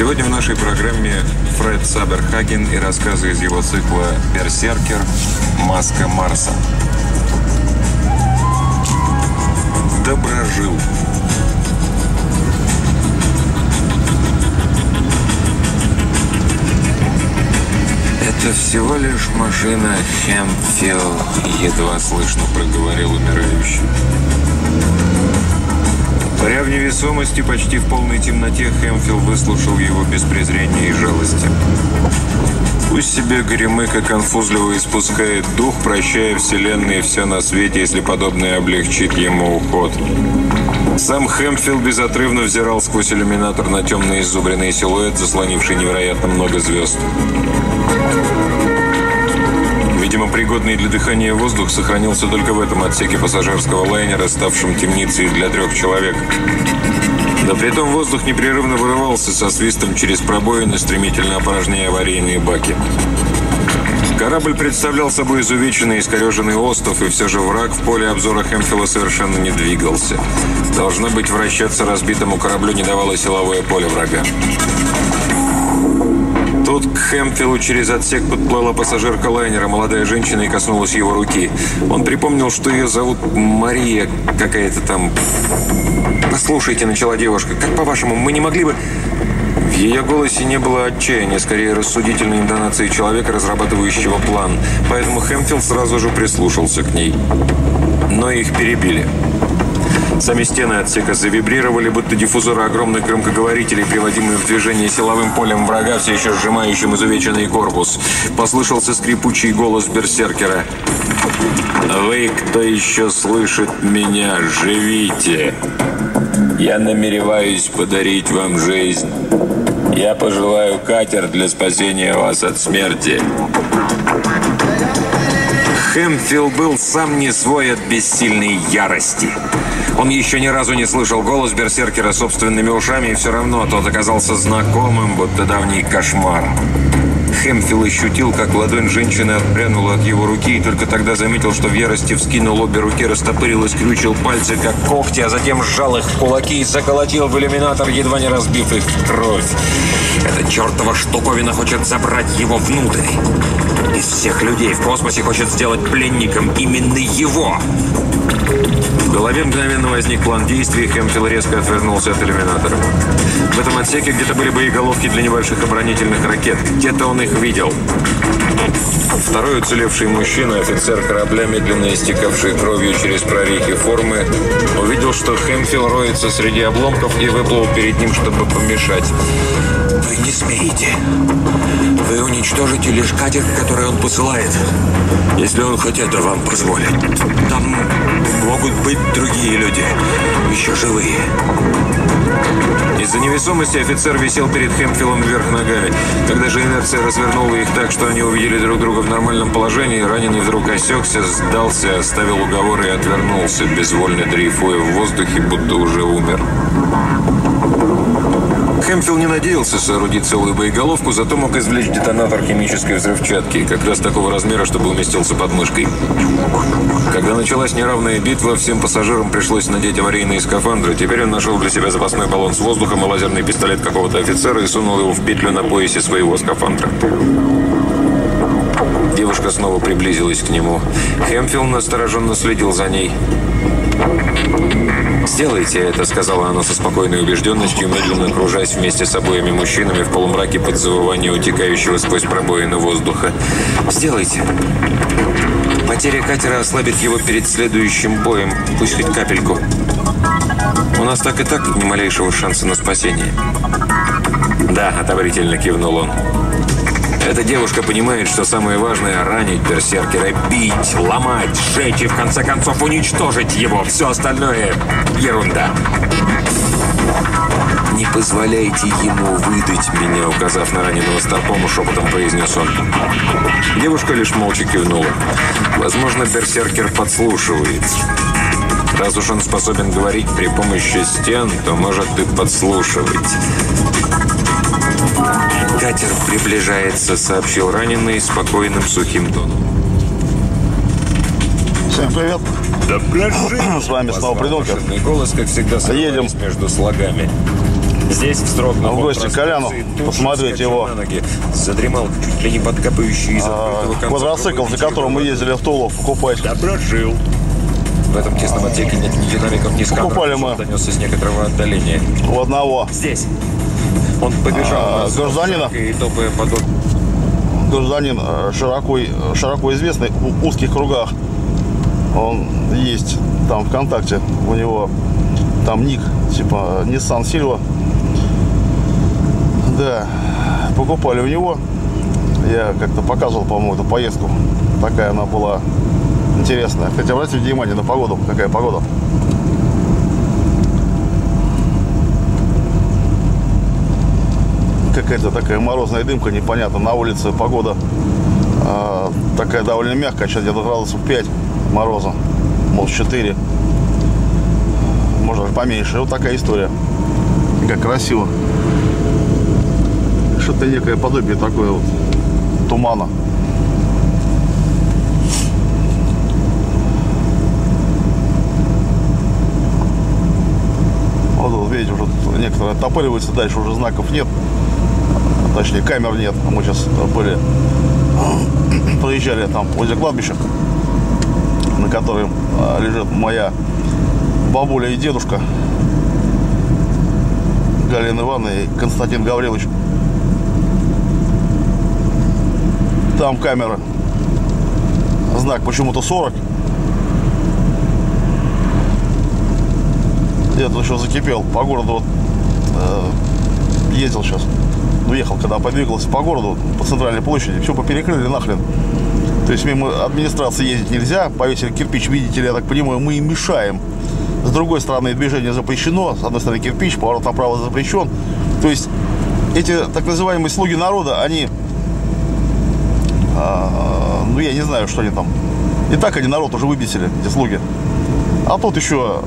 Сегодня в нашей программе Фред Саберхаген и рассказы из его цикла «Берсеркер. Маска Марса». Доброжил. «Это всего лишь машина Хемфилл», — едва слышно проговорил умирающий. Паря в невесомости, почти в полной темноте, Хэмфилл выслушал его без презрения и жалости. Пусть себе Горемыка конфузливо испускает дух, прощая Вселенной и все на свете, если подобное облегчит ему уход. Сам Хэмфилл безотрывно взирал сквозь иллюминатор на темный изубренный силуэт, заслонивший невероятно много звезд. Видимо, пригодный для дыхания воздух сохранился только в этом отсеке пассажирского лайнера, ставшем темницей для трех человек. Да при этом воздух непрерывно вырывался со свистом через пробоины, стремительно опорожняя аварийные баки. Корабль представлял собой изувеченный и искореженный остров, и все же враг в поле обзора Хэмфилла совершенно не двигался. Должно быть, вращаться разбитому кораблю не давало силовое поле врага. Тут к Хэмфиллу через отсек подплыла пассажирка лайнера, молодая женщина, и коснулась его руки. Он припомнил, что ее зовут Мария какая-то там. «Послушайте», — начала девушка, — «как по-вашему, мы не могли бы...» В ее голосе не было отчаяния, скорее рассудительной интонации человека, разрабатывающего план. Поэтому Хэмфилл сразу же прислушался к ней. Но их перебили. Сами стены отсека завибрировали, будто диффузоры огромных громкоговорителей, приводимые в движение силовым полем врага, все еще сжимающим изувеченный корпус. Послышался скрипучий голос берсеркера. «Вы, кто еще слышит меня, живите! Я намереваюсь подарить вам жизнь. Я пожелаю катер для спасения вас от смерти». Хэмфилл был сам не свой от бессильной ярости. Он еще ни разу не слышал голос берсеркера собственными ушами, и все равно тот оказался знакомым, будто давний кошмар. Хэмфилл ощутил, как ладонь женщины отпрянула от его руки, и только тогда заметил, что в ярости вскинул обе руки, растопырил и скрючил пальцы, как когти, а затем сжал их в кулаки и заколотил в иллюминатор, едва не разбив их в кровь. Эта чертова штуковина хочет забрать его внутрь. Из всех людей в космосе хочет сделать пленником именно его. В голове мгновенно возник план действий, и Хэмфилл резко отвернулся от иллюминатора. В этом отсеке где-то были боеголовки для небольших оборонительных ракет. Где-то он их видел. Второй уцелевший мужчина, офицер корабля, медленно истекавший кровью через прорехи формы, увидел, что Хэмфилл роется среди обломков и выплыл перед ним, чтобы помешать. «Вы не смеете. Вы уничтожите лишь катер, который он посылает. Если он хоть это вам позволит. Там могут быть другие люди, еще живые». Из-за невесомости офицер висел перед Хэмфиллом вверх ногами. Когда же инерция развернула их так, что они увидели друг друга в нормальном положении, раненый вдруг осекся, сдался, оставил уговоры и отвернулся, безвольно дрейфуя в воздухе, будто уже умер. Хэмфилл не надеялся соорудить целую боеголовку, зато мог извлечь детонатор химической взрывчатки, как раз такого размера, чтобы уместился под мышкой. Когда началась неравная битва, всем пассажирам пришлось надеть аварийные скафандры. Теперь он нашел для себя запасной баллон с воздухом и лазерный пистолет какого-то офицера и сунул его в петлю на поясе своего скафандра. Девушка снова приблизилась к нему. Хэмфилл настороженно следил за ней. «Сделайте это», — сказала она со спокойной убежденностью, медленно кружась вместе с обоими мужчинами в полумраке под завывание утекающего сквозь пробоины воздуха. «Сделайте. Потеря катера ослабит его перед следующим боем, пусть хоть капельку. У нас так и так ни малейшего шанса на спасение». «Да», — одобрительно кивнул он. Эта девушка понимает, что самое важное – ранить берсеркера, бить, ломать, сжечь и в конце концов уничтожить его. Все остальное – ерунда. «Не позволяйте ему выдать меня», указав на раненого Старпому, шепотом произнес он. Девушка лишь молча кивнула. Возможно, берсеркер подслушивает. Раз уж он способен говорить при помощи стен, то может и подслушивать. «Катер приближается», — сообщил раненый спокойным сухим тоном. Всем привет. Доброжи! С вами снова Придурков. голос, как всегда, Едем. между слогами. Здесь вздрогнул. В гости к Коляну, посмотреть его. На ноги. Задремал, чуть ли не подкапающий из а, Квадроцикл, за которым мы ездили в Тулу покупать. Да прожил. В этом тесном отсеке нет ни динамиков, ни сканеров. Покупали мы. Донесся с некоторого отдаления. У одного. Здесь. Он побежал. А, гражданина? И топая под гражданин э, широко, широко известный в узких кругах. Он есть там ВКонтакте, у него там ник, типа Nissan Silva. Да, покупали у него. Я как-то показывал, по-моему, эту поездку. Такая она была интересная. Хотя обратите внимание на погоду, какая погода. Какая-то такая морозная дымка, непонятно. На улице погода э, такая довольно мягкая, сейчас где-то градусов 5 мороза, может 4, может поменьше. Вот такая история. Как красиво. Что-то некое подобие такое вот тумана. Вот, вот видите, уже некоторые оттопыриваются, дальше уже знаков нет точнее камер нет. Мы сейчас были, проезжали там возле кладбища, на котором а, лежит моя бабуля и дедушка Галина Ивановна и Константин Гаврилович. Там камера. Знак почему-то 40. Я тут еще закипел. По городу вот э, ездил сейчас уехал, когда подвигался по городу, по центральной площади, все поперекрыли нахрен. То есть мимо администрации ездить нельзя, повесили кирпич, видите ли, я так понимаю, мы им мешаем. С другой стороны, движение запрещено, с одной стороны кирпич, поворот направо запрещен. То есть эти так называемые слуги народа, они, а, ну я не знаю, что они там. И так они народ уже выбесили, эти слуги. А тут еще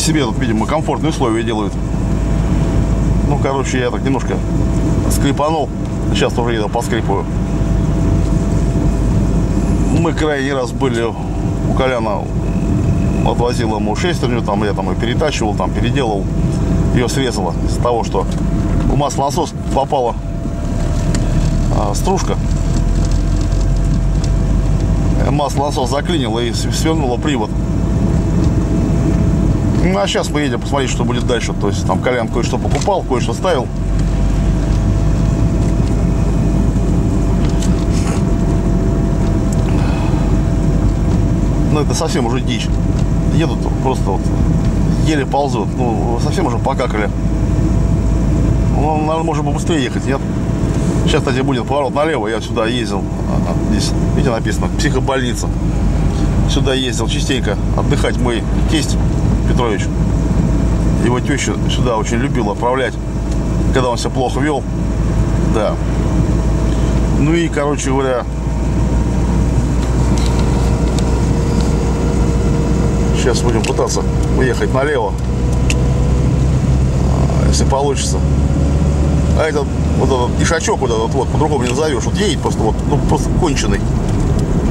себе, тут, видимо, комфортные условия делают. Ну, короче, я так немножко скрипанул. Сейчас тоже еду, поскрипываю. Мы крайний раз были у Коляна, отвозил ему шестерню, там я там и перетачивал, там переделал. Ее срезало из того, что в маслонасос попала а, стружка. Маслонасос заклинило и свернуло привод. Ну, а сейчас мы едем посмотреть, что будет дальше. То есть там Колян кое-что покупал, кое-что ставил. Ну, это совсем уже дичь. Едут просто вот еле ползут. Ну, совсем уже покакали. Ну, наверное, можно побыстрее ехать, нет? Сейчас, кстати, будет поворот налево. Я сюда ездил. Здесь, видите, написано психобольница. Сюда ездил частенько отдыхать мой тесть Петрович. Его теща сюда очень любил отправлять, когда он себя плохо вел. Да. Ну и, короче говоря, сейчас будем пытаться уехать налево, а, если получится. А этот, вот этот ишачок вот этот вот, по-другому не назовешь, вот едет просто вот, ну просто конченый.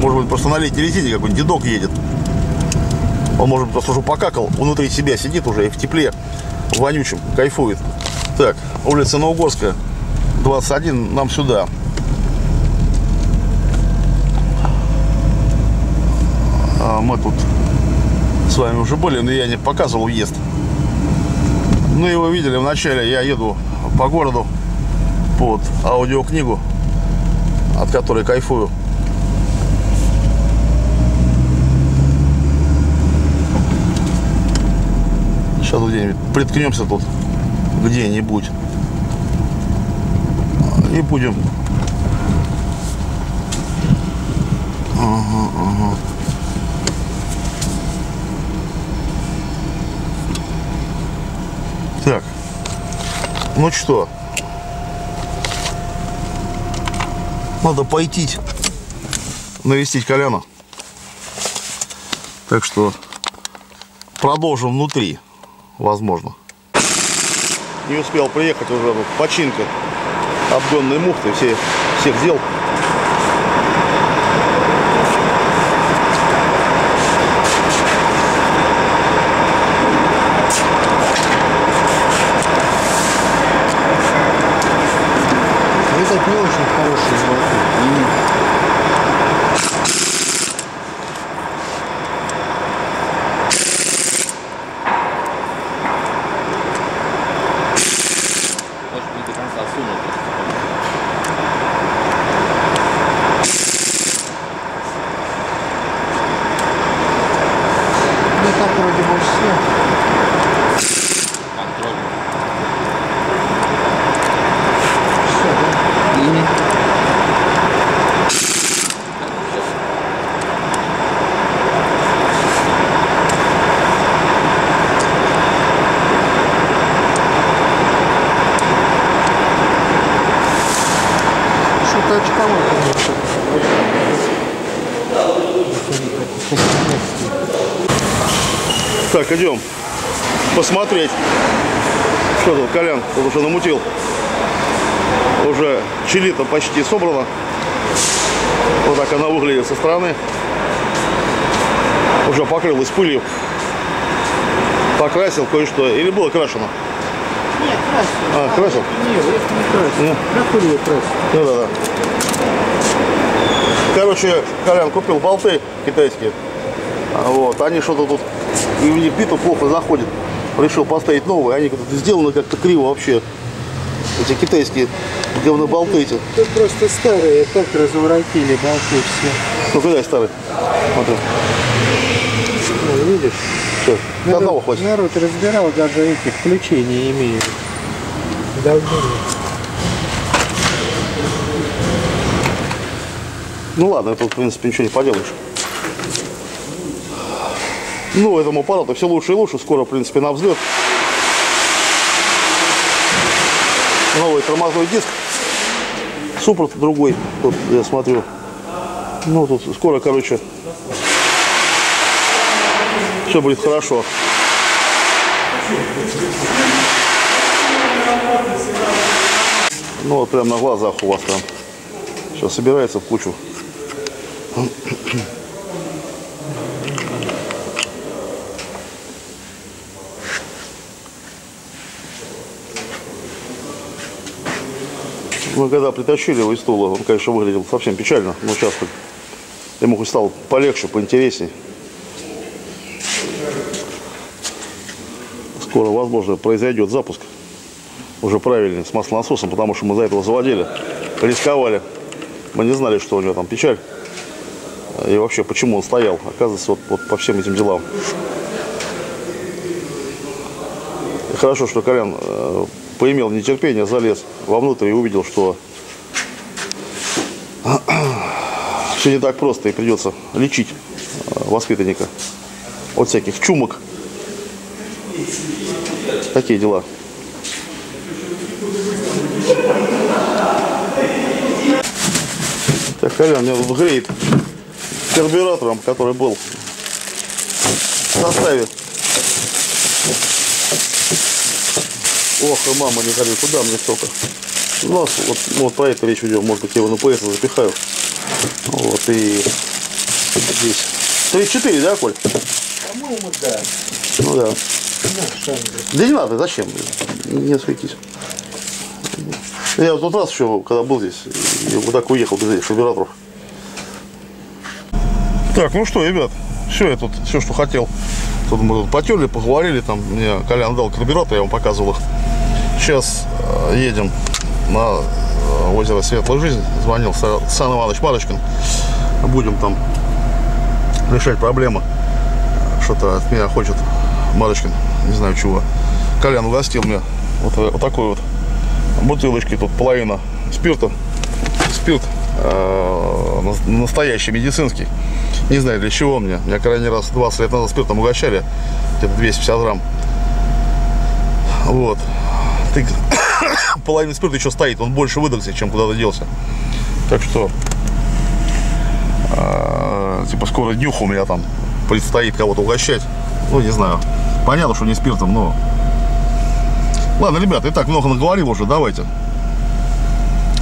Может быть, просто на летней резине какой-нибудь дедок едет. Он, может быть, просто уже покакал, внутри себя сидит уже и в тепле, вонючем, кайфует. Так, улица Наугорская, 21, нам сюда. А мы тут с вами уже были, но я не показывал въезд. Ну и вы видели, вначале я еду по городу под аудиокнигу, от которой кайфую. Сейчас где-нибудь приткнемся тут где-нибудь. И будем. Ага, ага. Так. Ну что? Надо пойти навестить Коляна. Так что продолжим внутри возможно. Не успел приехать уже ну, починка обгонной муфты, все, всех дел. Ну, Этот не очень хороший молоток. Все. Контроль. Все, да? Линия. Что-то конечно. Так, идем посмотреть, что тут Колян тут уже намутил. Уже чили-то почти собрано. Вот так она выглядит со стороны. Уже покрылась пылью. Покрасил кое-что. Или было крашено? Нет, красил. А, красил? Нет, это не красил. Нет. Проходили красил. Ну да, да. Короче, Колян купил болты китайские. Вот, они что-то тут, и у них битва плохо заходит. Решил поставить новые, они как-то сделаны как-то криво вообще. Эти китайские говноболты эти. Тут просто старые, так разворотили болты все. Ну, когда старый? Смотри. Ну, видишь? Все, до одного хватит. народ разбирал, даже этих ключей не имеют. Давно. Ну ладно, тут, в принципе, ничего не поделаешь. Ну, этому аппарату все лучше и лучше. Скоро, в принципе, на взлет. Новый тормозной диск. Суппорт другой. Тут я смотрю. Ну, тут скоро, короче, все будет хорошо. Ну, вот прям на глазах у вас там. Сейчас собирается в кучу. Мы когда притащили его из стула, он, конечно, выглядел совсем печально. Но сейчас хоть ему хоть стало полегче, поинтересней. Скоро, возможно, произойдет запуск. Уже правильный, с маслонасосом, потому что мы за этого заводили. Рисковали. Мы не знали, что у него там печаль. И вообще, почему он стоял. Оказывается, вот, вот по всем этим делам. И хорошо, что Колян э, поимел нетерпение, залез вовнутрь и увидел, что все не так просто и придется лечить э, воспитанника от всяких чумок. Такие дела. Так, Колян меня греет карбюратором, который был в составе. Ох, и мама не горит, куда мне столько? У нас вот, вот про это речь идет, может быть, я его на ПС запихаю. Вот, и здесь. 34, да, Коль? По-моему, да. Ну да. Да не надо, зачем? Не светись. Я вот тот раз еще, когда был здесь, я вот так уехал без этих карбюраторов. Так, ну что, ребят, все я тут, все, что хотел. Тут мы тут потерли, поговорили, там мне Колян дал карбюратор, я вам показывал их. Сейчас э, едем на э, озеро Светлая Жизнь. Звонил Са- Сан Иванович Марочкин. Будем там решать проблемы. Что-то от меня хочет Марочкин, не знаю чего. Колян угостил мне вот, э, вот такой вот бутылочки, тут половина спирта. Спирт э, нас- настоящий, медицинский. Не знаю для чего мне. Меня крайний раз 20 лет назад спиртом угощали. Где-то 250 грамм. Вот. Ты, половина спирта еще стоит. Он больше выдохся, чем куда-то делся. Так что э, типа скоро днюх у меня там предстоит кого-то угощать. Ну, не знаю. Понятно, что не спиртом, но... Ладно, ребята, и так много наговорил уже, давайте.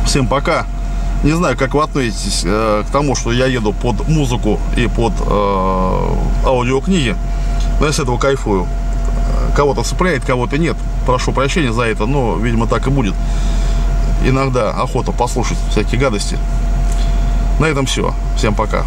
Всем пока. Не знаю, как вы относитесь э, к тому, что я еду под музыку и под э, аудиокниги. Но я с этого кайфую. Кого-то цепляет, кого-то нет. Прошу прощения за это, но, видимо, так и будет. Иногда охота послушать всякие гадости. На этом все. Всем пока.